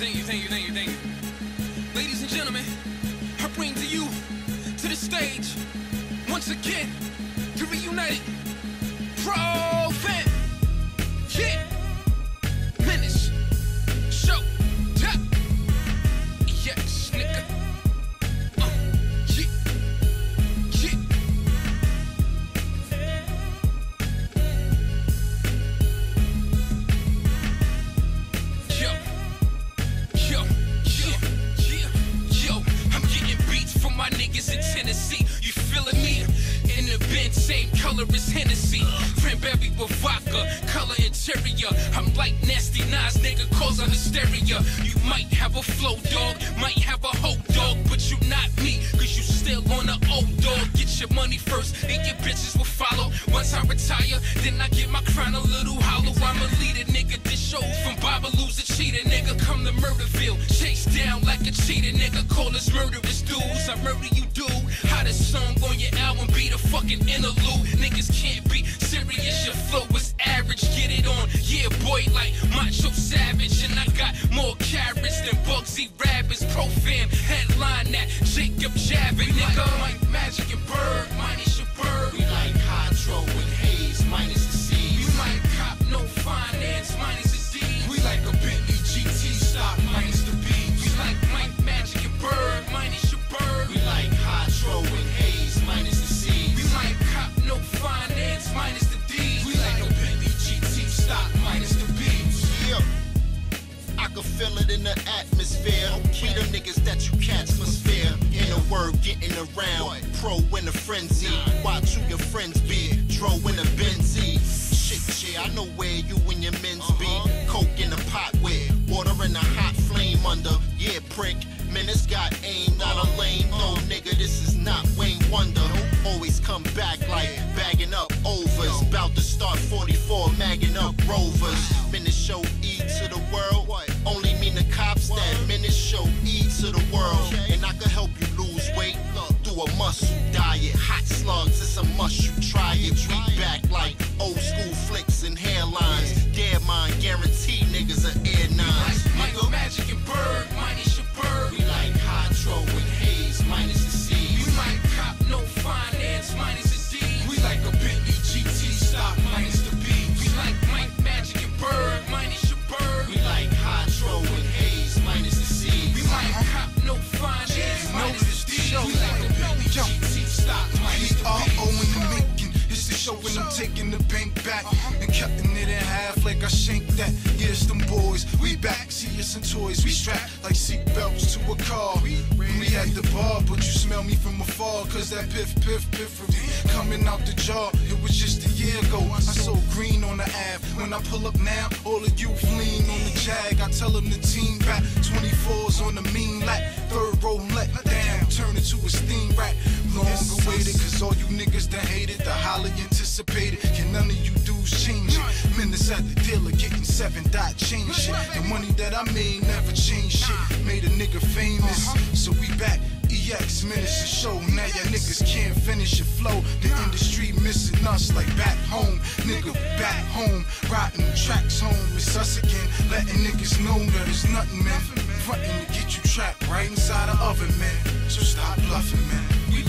Thank you, thank you, thank you, thank you. Ladies and gentlemen, I bring to you, to the stage, once again, the reunited Pro-Fam. Yeah. Tennessee. You feeling me? In the bin, same color as Hennessy. Cranberry with vodka, color interior. I'm like nasty Nas, nigga, causing hysteria. You might have a flow dog, might have a hoe dog, but you not me, cause you still on the old dog. Get your money first, and your bitches will follow. Once I retire, then I get my crown a little hollow. I'm a leader, nigga. This show from Babalu's a cheater, nigga. Come to Murderville, chase down like a cheater, nigga. Call us murderous dudes. I murder you, dude. Hottest song on your album be the fucking interlude. Niggas can't be serious. Your flow is average. Get it on, yeah, boy, like Macho Savage. And I got more carrots than Bugsy Rabbits. Pro fam, getting around. Pro in a frenzy. Watch who your friends be. Dro in a Benzie. Shit, yeah, I know where you and your men's be. Uh-huh. Coke in a pot with. Water in a hot flame under. Yeah, prick. Man, this got aim, not a uh-huh. lane. No, nigga, this is not Wayne Wonder. Always come back like bagging up overs. About to start 44, magging up rovers. Minute show try it. Back like old school I'm taking the bank back and cutting it in half like I shank that. It's them boys. We back, see us some toys. We strapped like seatbelts to a car. We at the bar, but you smell me from afar. Cause that piff, piff, piffery coming out the jar. It was just a year ago. I so green on the Ave. When I pull up now, all of you fleeing on the jag. I tell them the team back. 24s on the mean lap. Third row let down. Turn it to a steam rack. Long awaited, cause all you niggas that highly anticipated. Can none of you dudes change it? Minutes at the dealer, getting seven dot change shit. The money that I made never changed shit. Made a nigga famous, so we back. EX minutes to show. Now ya niggas can't finish your flow. The industry missing us like back home. Nigga, back home. The tracks home. It's us again. Letting niggas know that it's nothing, man. Frontin' to get you trapped right inside the oven, man. So stop bluffing, man. We